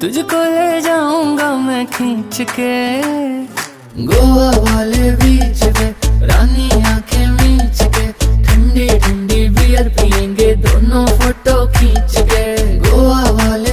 तुझको ले जाऊँगा मैं खींच के। गोवा वाले बीच पे, रानी आँखें मीच के। ठंडी ठंडी बियर पियेंगे, दोनों फ़ोटो